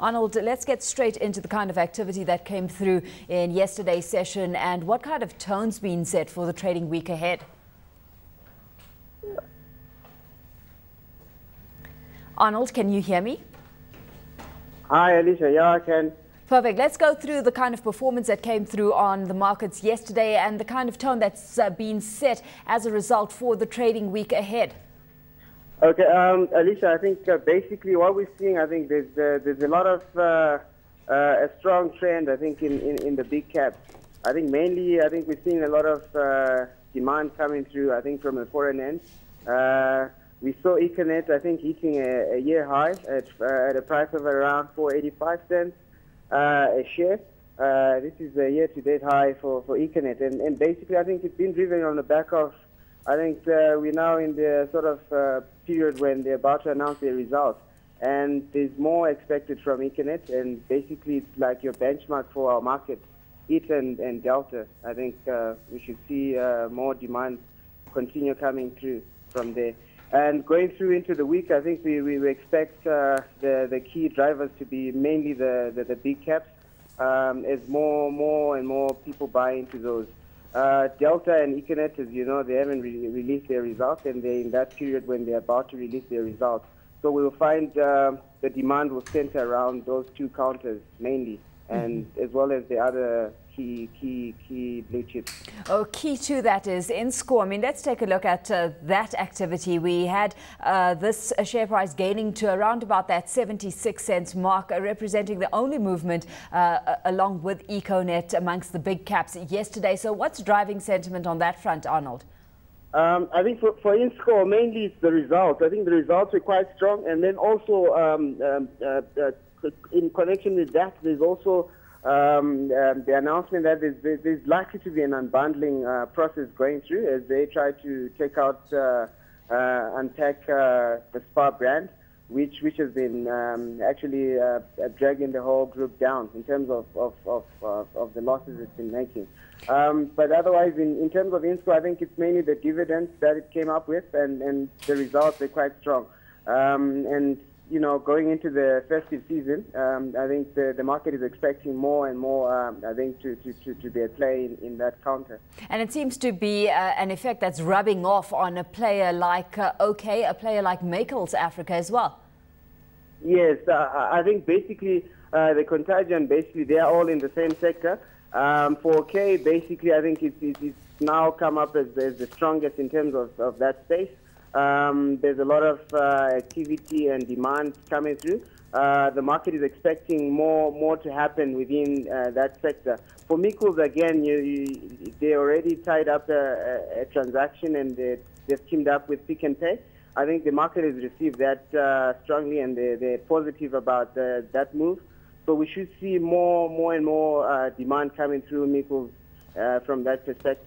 Arnold, let's get straight into the kind of activity that came through in yesterday's session and what kind of tone's been set for the trading week ahead. Arnold, can you hear me? Hi, Alishia. Yeah, I can. Perfect. Let's go through the kind of performance that came through on the markets yesterday and the kind of tone that's uh, been set as a result for the trading week ahead. Okay, um, Alishia, I think uh, basically what we're seeing, I think there's uh, there's a lot of uh, uh, a strong trend, I think, in, in, in, the big caps. I think mainly, I think we're seeing a lot of uh, demand coming through, I think, from the foreign end. Uh, we saw Econet, I think, hitting a, a year high at, at a price of around 485 cents uh a share. this is a year-to-date high for, for Econet. And, and basically, I think it's been driven on the back of I think uh, we're now in the sort of uh, period when they're about to announce their results. And there's more expected from Econet, and basically it's like your benchmark for our market, it and, and Delta. I think uh, we should see more demand continue coming through from there. And going through into the week, I think we, we expect uh, the, the key drivers to be mainly the, the, the big caps, um, as more, more and more people buy into those. Uh, Delta and Econet, as you know, they haven't re released their results, and they're in that period when they're about to release their results. So we will find uh, the demand will center around those two counters mainly, and mm -hmm. as well as the other key, key, key blue chips. Oh, key to that is Innscor. I mean, let's take a look at uh, that activity. We had uh, this uh, share price gaining to around about that 76 cents mark, uh, representing the only movement uh, along with Econet amongst the big caps yesterday. So what's driving sentiment on that front, Arnold? Um, I think for, for Innscor, mainly it's the results. I think the results are quite strong. And then also, um, um, uh, in connection with that, there's also um, um, the announcement that there's, there's, likely to be an unbundling uh, process going through as they try to take out, uh, uh, unpack uh, the Spar brand, which which has been um, actually uh, dragging the whole group down in terms of of, of, of, of the losses it's been making. Um, but otherwise, in, in terms of Innscor, I think it's mainly the dividends that it came up with, and, and the results are quite strong. Um, and you know, going into the festive season, um, I think the, the market is expecting more and more, um, I think, to, to, to, to, be a play in, in, that counter. And it seems to be uh, an effect that's rubbing off on a player like uh, OK, a player like Meikles Africa as well. Yes, uh, I think basically uh, the contagion, basically, they are all in the same sector. Um, for OK, basically, I think it's, it's now come up as, as the strongest in terms of, of that space. Um, there's a lot of uh, activity and demand coming through. Uh, the market is expecting more more to happen within uh, that sector. For Meikles, again, you, you, they already tied up a, a, transaction and they, they've teamed up with Pick n Pay. I think the market has received that uh, strongly and they're, they're positive about the, that move. So we should see more, more and more uh, demand coming through Meikles uh, from that perspective.